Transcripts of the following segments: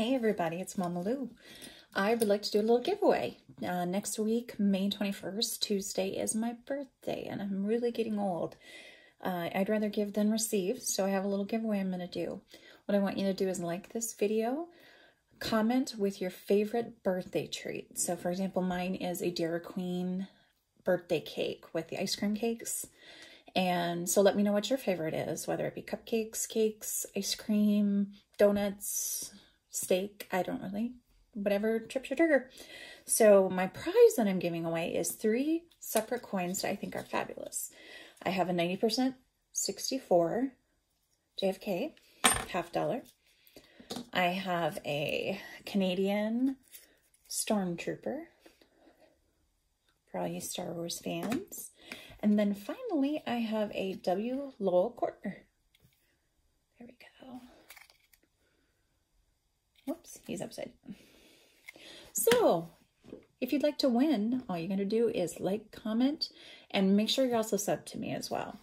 Hey everybody, it's Mama Lew. I would like to do a little giveaway. Uh, next week, May 21st, Tuesday, is my birthday, and I'm really getting old. Uh, I'd rather give than receive, so I have a little giveaway I'm going to do. What I want you to do is like this video, comment with your favorite birthday treat. So, for example, mine is a Dairy Queen birthday cake with the ice cream cakes. And so let me know what your favorite is, whether it be cupcakes, cakes, ice cream, donuts, steak, I don't really, whatever trips your trigger. So my prize that I'm giving away is three separate coins that I think are fabulous. I have a 90% 64 JFK, half dollar. I have a Canadian Stormtrooper for all you Star Wars fans. And then finally, I have a W. Lowell quarter. Whoops, he's upside. So, if you'd like to win, all you're going to do is like, comment, and make sure you're also sub to me as well.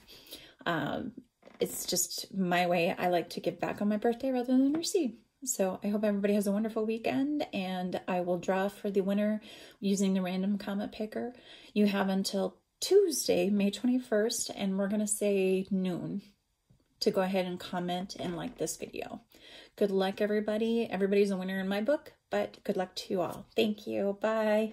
Um, it's just my way I like to give back on my birthday rather than receive. So I hope everybody has a wonderful weekend and I will draw for the winner using the random comment picker. You have until Tuesday, May 21st, and we're going to say noon to go ahead and comment and like this video. Good luck, everybody. Everybody's a winner in my book, but good luck to you all. Thank you. Bye.